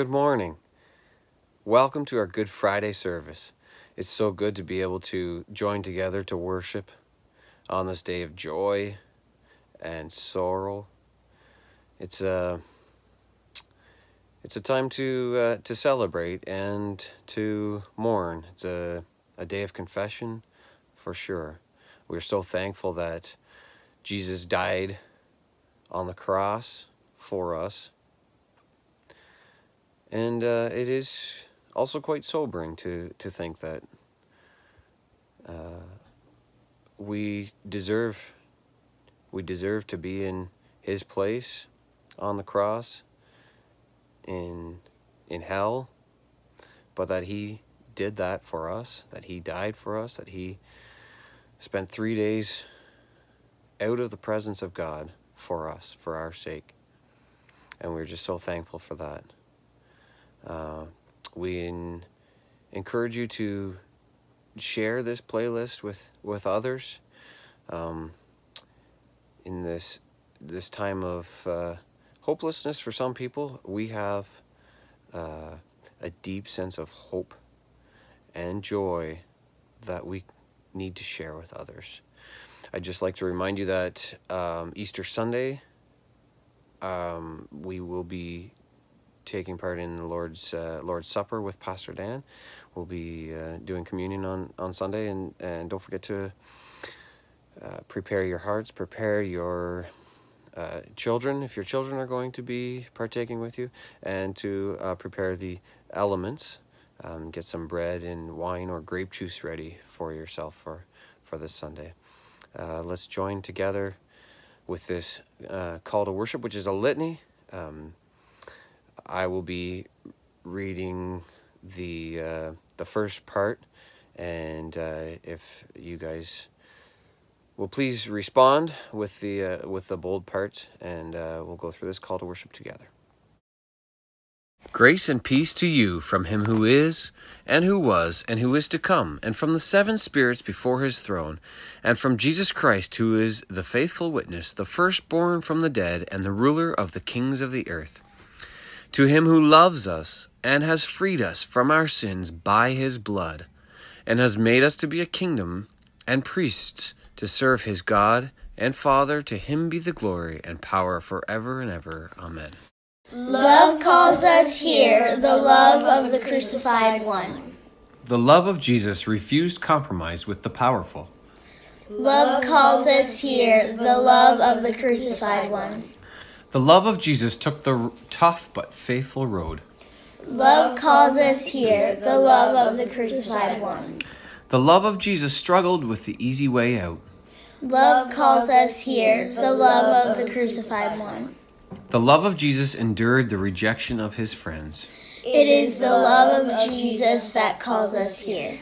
Good morning. Welcome to our Good Friday service. It's so good to be able to join together to worship on this day of joy and sorrow. It's a it's a time to uh, to celebrate and to mourn. It's a a day of confession, for sure. We're so thankful that Jesus died on the cross for us. And uh, it is also quite sobering to, to think that uh, we deserve we deserve to be in his place on the cross in in hell but that he did that for us that he died for us that he spent 3 days out of the presence of God for us for our sake. And we're just so thankful for that uh, we in, encourage you to share this playlist with with others. Um, in this this time of uh, hopelessness for some people we have uh, a deep sense of hope and joy that we need to share with others. I'd just like to remind you that um, easter sunday um, we will be taking part in the Lord's uh, Lord's Supper with Pastor Dan. We'll be uh, doing communion on, on Sunday, and, and don't forget to uh, prepare your hearts, prepare your uh, children, if your children are going to be partaking with you, and to uh, prepare the elements. Um, get some bread and wine or grape juice ready for yourself for, for this Sunday. Uh, let's join together with this call to worship, which is a litany. Um, I will be reading the uh, the first part, and uh, if you guys will please respond with the uh, with the bold parts, and uh, we'll go through this call to worship together. Grace and peace to you from him who is, and who was, and who is to come, and from the seven spirits before his throne, and from Jesus Christ, who is the faithful witness, the firstborn from the dead, and the ruler of the kings of the earth to him who loves us and has freed us from our sins by his blood, and has made us to be a kingdom and priests to serve his God and Father, to him be the glory and power forever and ever. Amen. Love calls us here, the love of the crucified one. The love of Jesus refused compromise with the powerful. Love calls us here, the love of the crucified one. The love of Jesus took the tough but faithful road. Love calls us here, the love of the crucified one. The love of Jesus struggled with the easy way out. Love calls us here, the love of the crucified one. The love of Jesus endured the rejection of his friends. It is the love of Jesus that calls us here.